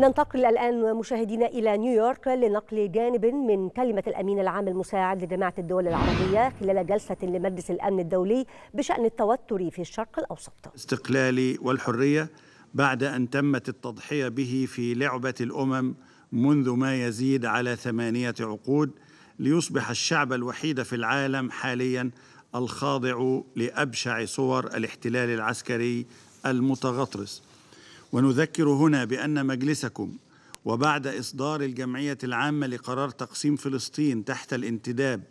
ننتقل الآن مشاهدينا إلى نيويورك لنقل جانب من كلمة الأمين العام المساعد لجماعة الدول العربية خلال جلسة لمجلس الأمن الدولي بشأن التوتر في الشرق الأوسط. استقلال والحرية بعد أن تمت التضحية به في لعبة الأمم منذ ما يزيد على ثمانية عقود ليصبح الشعب الوحيد في العالم حاليا الخاضع لأبشع صور الاحتلال العسكري المتغطرس. ونذكر هنا بأن مجلسكم وبعد إصدار الجمعية العامة لقرار تقسيم فلسطين تحت الانتداب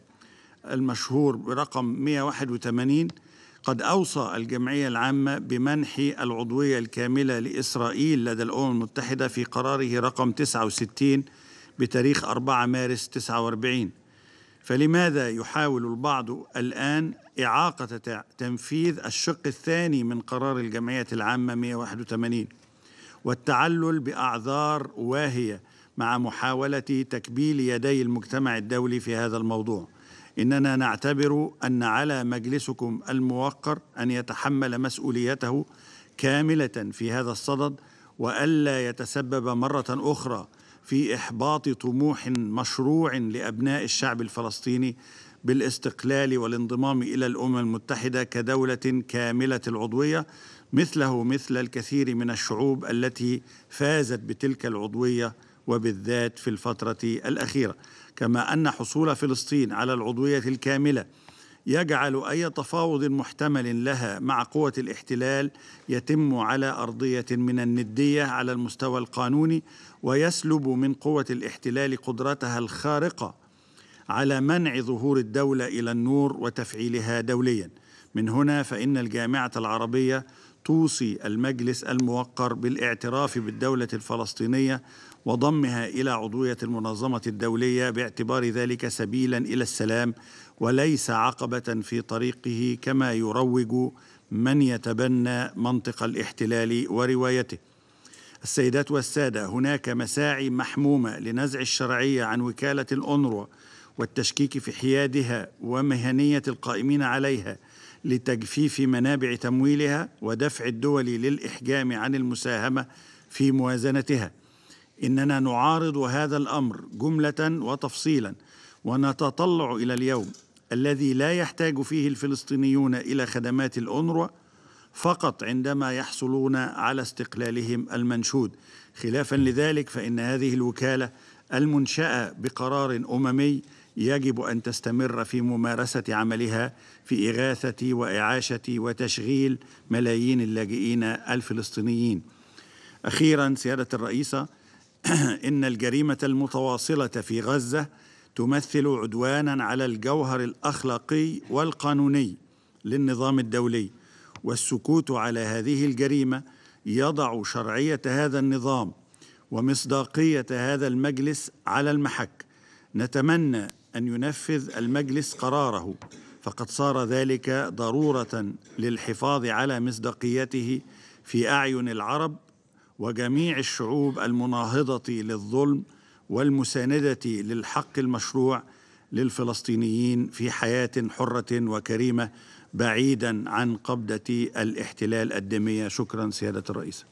المشهور برقم 181 قد أوصى الجمعية العامة بمنح العضوية الكاملة لإسرائيل لدى الأمم المتحدة في قراره رقم 69 بتاريخ 4 مارس 49 فلماذا يحاول البعض الآن إعاقة تنفيذ الشق الثاني من قرار الجمعية العامة 181 والتعلل بأعذار واهية مع محاولة تكبيل يدي المجتمع الدولي في هذا الموضوع. إننا نعتبر أن على مجلسكم الموقر أن يتحمل مسؤوليته كاملة في هذا الصدد وألا يتسبب مرة أخرى في إحباط طموح مشروع لأبناء الشعب الفلسطيني بالاستقلال والانضمام إلى الأمم المتحدة كدولة كاملة العضوية مثله مثل الكثير من الشعوب التي فازت بتلك العضوية وبالذات في الفترة الأخيرة. كما أن حصول فلسطين على العضوية الكاملة يجعل أي تفاوض محتمل لها مع قوة الاحتلال يتم على أرضية من الندية على المستوى القانوني ويسلب من قوة الاحتلال قدرتها الخارقة على منع ظهور الدولة إلى النور وتفعيلها دوليا من هنا فإن الجامعة العربية توصي المجلس الموقر بالاعتراف بالدولة الفلسطينية وضمها إلى عضوية المنظمة الدولية باعتبار ذلك سبيلا إلى السلام وليس عقبة في طريقه كما يروج من يتبنى منطق الاحتلال وروايته. السيدات والسادة هناك مساعي محمومة لنزع الشرعية عن وكالة الأونروا والتشكيك في حيادها ومهنية القائمين عليها لتجفيف منابع تمويلها ودفع الدول للإحجام عن المساهمة في موازنتها. إننا نعارض هذا الأمر جملة وتفصيلا ونتطلع إلى اليوم. الذي لا يحتاج فيه الفلسطينيون إلى خدمات الأونروا فقط عندما يحصلون على استقلالهم المنشود. خلافا لذلك فإن هذه الوكالة المنشأة بقرار أممي يجب أن تستمر في ممارسة عملها في إغاثة وإعاشة وتشغيل ملايين اللاجئين الفلسطينيين. أخيرا سيادة الرئيسة إن الجريمة المتواصلة في غزة تمثل عدوانا على الجوهر الأخلاقي والقانوني للنظام الدولي والسكوت على هذه الجريمة يضع شرعية هذا النظام ومصداقية هذا المجلس على المحك نتمنى أن ينفذ المجلس قراره فقد صار ذلك ضرورة للحفاظ على مصداقيته في أعين العرب وجميع الشعوب المناهضة للظلم والمساندة للحق المشروع للفلسطينيين في حياة حرة وكريمة بعيدا عن قبضة الاحتلال الدمية. شكرا سيادة الرئيس.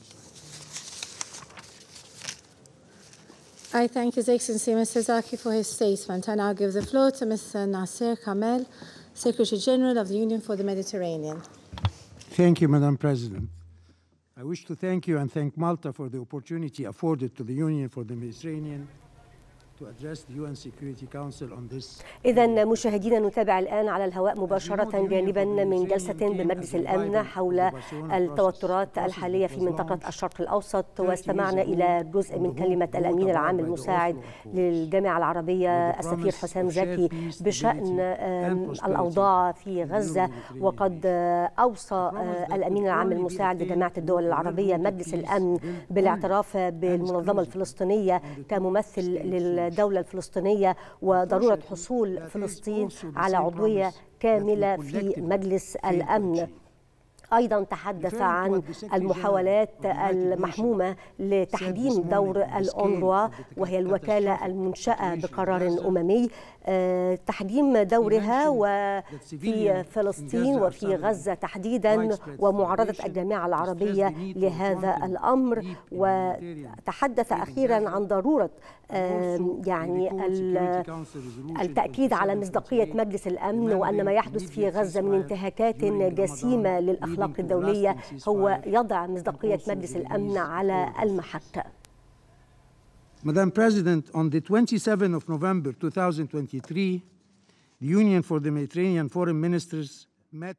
I thank His Excellency Mr. Zaki for his statement. I now give the floor to Mr. Nasser Kamel, Secretary General of the Union for the Mediterranean. Thank you, Madam President. I wish to thank you and thank Malta for the opportunity afforded to the Union for the Mediterranean إذا مشاهدينا نتابع الآن على الهواء مباشرة جانبا من جلسة بمجلس الأمن حول التوترات الحالية في منطقة الشرق الأوسط واستمعنا إلى جزء من كلمة الأمين العام المساعد للجامعة العربية السفير حسام زكي بشأن الأوضاع في غزة وقد أوصى الأمين العام المساعد لجامعة الدول العربية مجلس الأمن بالاعتراف بالمنظمة الفلسطينية كممثل لل الدولة الفلسطينية وضرورة حصول فلسطين على عضوية كاملة في مجلس الأمن. أيضا تحدث عن المحاولات المحمومة لتحجيم دور الأونروا وهي الوكالة المنشأة بقرار أممي. تحجيم دورها وفي فلسطين وفي غزة تحديدا ومعارضة الجامعة العربية لهذا الأمر. وتحدث أخيرا عن ضرورة يعني التأكيد على مصداقية مجلس الأمن وأن ما يحدث في غزة من انتهاكات جسيمة للأخلاق الدولية هو يضع مصداقية مجلس الأمن على المحك Madam President, on the 27th of November 2023, the Union for the Mediterranean Foreign Ministers met